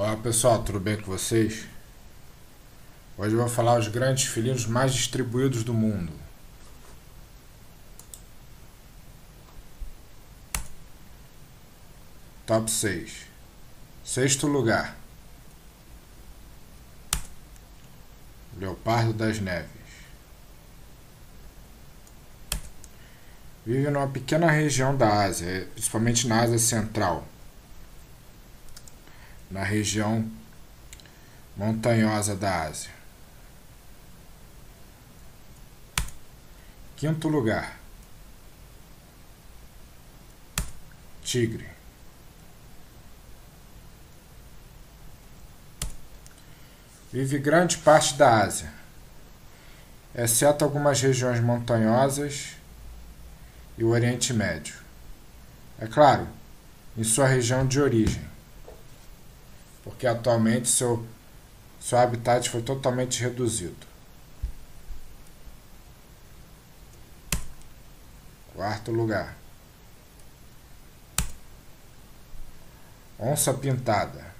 Olá pessoal, tudo bem com vocês? Hoje eu vou falar os grandes felinos mais distribuídos do mundo. Top 6 Sexto lugar Leopardo das Neves Vive numa pequena região da Ásia, principalmente na Ásia Central na região montanhosa da Ásia. Quinto lugar. Tigre. Vive grande parte da Ásia, exceto algumas regiões montanhosas e o Oriente Médio. É claro, em sua região de origem porque atualmente seu, seu habitat foi totalmente reduzido. Quarto lugar. Onça pintada.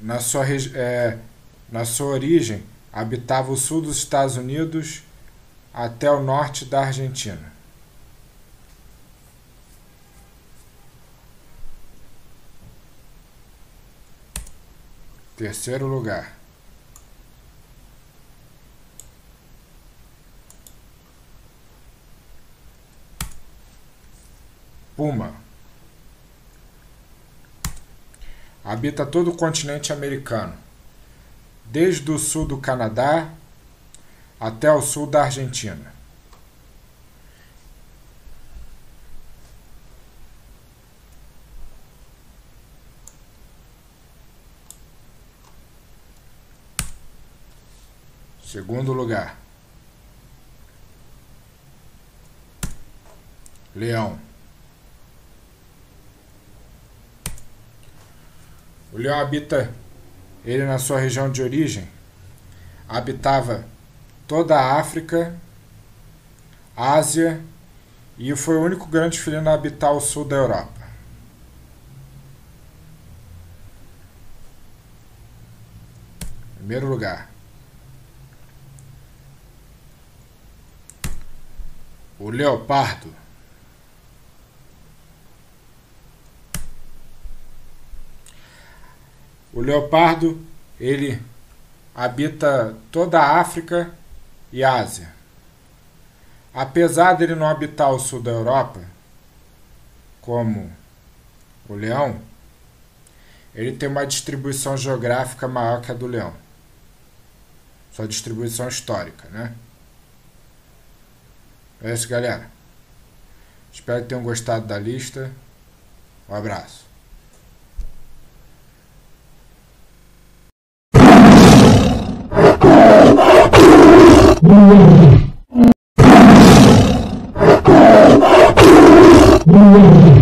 Na sua, é, na sua origem, habitava o sul dos Estados Unidos até o norte da Argentina. Terceiro lugar. Puma. Habita todo o continente americano, desde o sul do Canadá até o sul da Argentina. Segundo lugar. Leão. O leão habita, ele na sua região de origem, habitava toda a África, Ásia e foi o único grande felino a habitar o sul da Europa. Primeiro lugar. O leopardo. O leopardo, ele habita toda a África e Ásia. Apesar dele não habitar o sul da Europa, como o leão, ele tem uma distribuição geográfica maior que a do leão. Sua distribuição histórica, né? É isso, galera. Espero que tenham gostado da lista. Um abraço. Yeah.